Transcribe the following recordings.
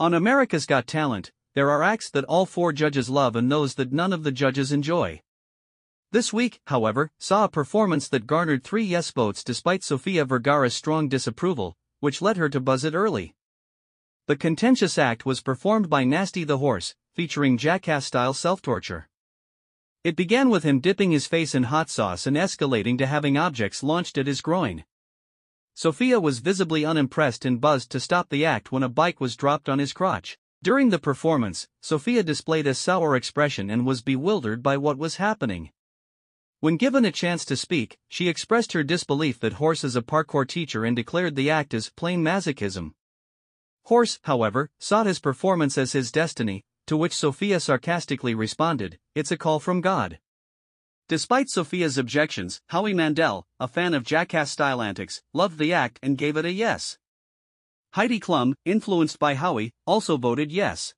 On America's Got Talent, there are acts that all four judges love and those that none of the judges enjoy. This week, however, saw a performance that garnered three yes votes despite Sofia Vergara's strong disapproval, which led her to buzz it early. The contentious act was performed by Nasty the Horse, featuring jackass style self torture. It began with him dipping his face in hot sauce and escalating to having objects launched at his groin. Sofia was visibly unimpressed and buzzed to stop the act when a bike was dropped on his crotch. During the performance, Sofia displayed a sour expression and was bewildered by what was happening. When given a chance to speak, she expressed her disbelief that Horse is a parkour teacher and declared the act as plain masochism. Horse, however, sought his performance as his destiny, to which Sofia sarcastically responded, It's a call from God. Despite Sofia's objections, Howie Mandel, a fan of jackass style antics, loved the act and gave it a yes. Heidi Klum, influenced by Howie, also voted yes.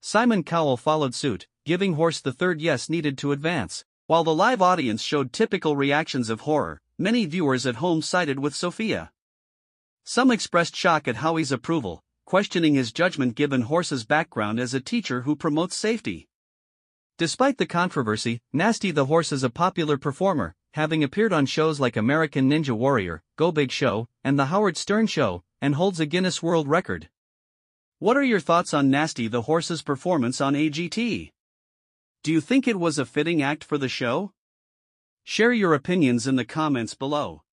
Simon Cowell followed suit, giving Horse the third yes needed to advance. While the live audience showed typical reactions of horror, many viewers at home sided with Sofia. Some expressed shock at Howie's approval, questioning his judgment given Horse's background as a teacher who promotes safety. Despite the controversy, Nasty the Horse is a popular performer, having appeared on shows like American Ninja Warrior, Go Big Show, and The Howard Stern Show, and holds a Guinness World Record. What are your thoughts on Nasty the Horse's performance on AGT? Do you think it was a fitting act for the show? Share your opinions in the comments below.